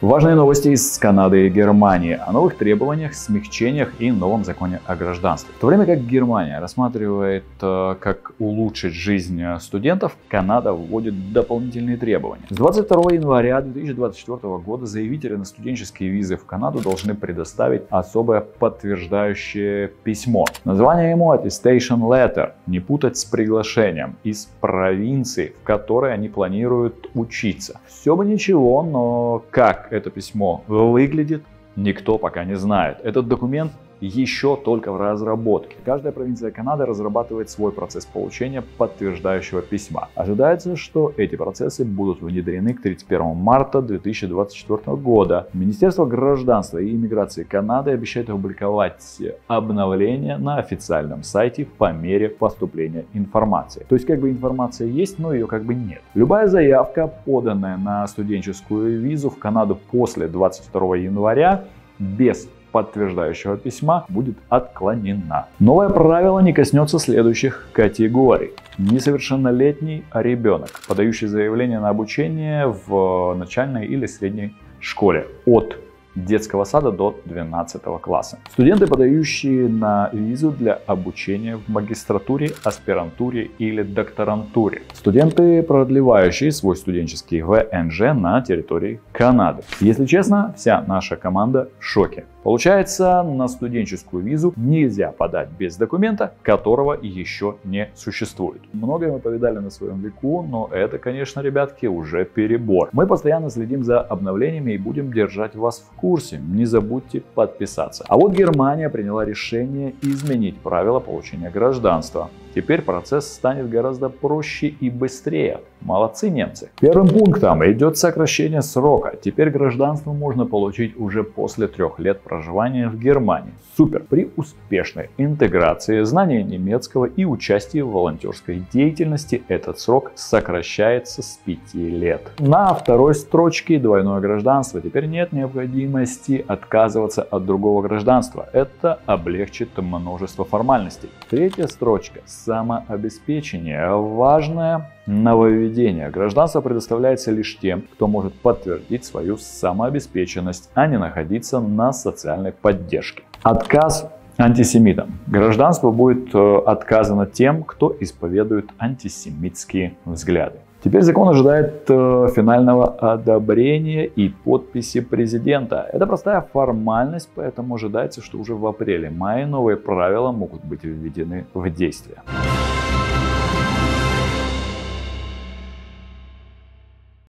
Важные новости из Канады и Германии о новых требованиях, смягчениях и новом законе о гражданстве. В то время как Германия рассматривает, э, как улучшить жизнь студентов, Канада вводит дополнительные требования. С 22 января 2024 года заявители на студенческие визы в Канаду должны предоставить особое подтверждающее письмо. Название ему Attestation Letter, не путать с приглашением из провинции, в которой они планируют учиться. Все бы ничего, но как это письмо выглядит, никто пока не знает. Этот документ еще только в разработке. Каждая провинция Канады разрабатывает свой процесс получения подтверждающего письма. Ожидается, что эти процессы будут внедрены к 31 марта 2024 года. Министерство гражданства и иммиграции Канады обещает опубликовать обновление на официальном сайте по мере поступления информации. То есть как бы информация есть, но ее как бы нет. Любая заявка, поданная на студенческую визу в Канаду после 22 января, без подтверждающего письма будет отклонена. Новое правило не коснется следующих категорий. Несовершеннолетний ребенок, подающий заявление на обучение в начальной или средней школе от детского сада до 12 класса. Студенты, подающие на визу для обучения в магистратуре, аспирантуре или докторантуре. Студенты, продлевающие свой студенческий ВНЖ на территории Канады. Если честно, вся наша команда в шоке. Получается, на студенческую визу нельзя подать без документа, которого еще не существует. Многое мы повидали на своем веку, но это, конечно, ребятки, уже перебор. Мы постоянно следим за обновлениями и будем держать вас в курсе. Не забудьте подписаться. А вот Германия приняла решение изменить правила получения гражданства. Теперь процесс станет гораздо проще и быстрее. Молодцы немцы. Первым пунктом идет сокращение срока. Теперь гражданство можно получить уже после трех лет проживания в Германии. Супер! При успешной интеграции, знания немецкого и участии в волонтерской деятельности этот срок сокращается с 5 лет. На второй строчке двойное гражданство. Теперь нет необходимости отказываться от другого гражданства. Это облегчит множество формальностей. Третья строчка самообеспечение. Важное нововведение. Гражданство предоставляется лишь тем, кто может подтвердить свою самообеспеченность, а не находиться на социальной поддержке. Отказ антисемитам. Гражданство будет э, отказано тем, кто исповедует антисемитские взгляды. Теперь закон ожидает э, финального одобрения и подписи президента. Это простая формальность, поэтому ожидается, что уже в апреле-мае новые правила могут быть введены в действие.